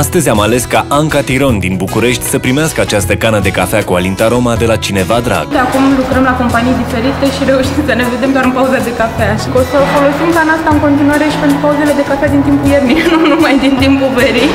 Astăzi am ales ca Anca Tiron din București să primească această cană de cafea cu alintaroma de la cineva drag. De acum lucrăm la companii diferite și reușim să ne vedem doar în pauza de cafea. Și o să folosim cana asta în continuare și pentru pauzele de cafea din timpul iernii, nu numai din timpul verii.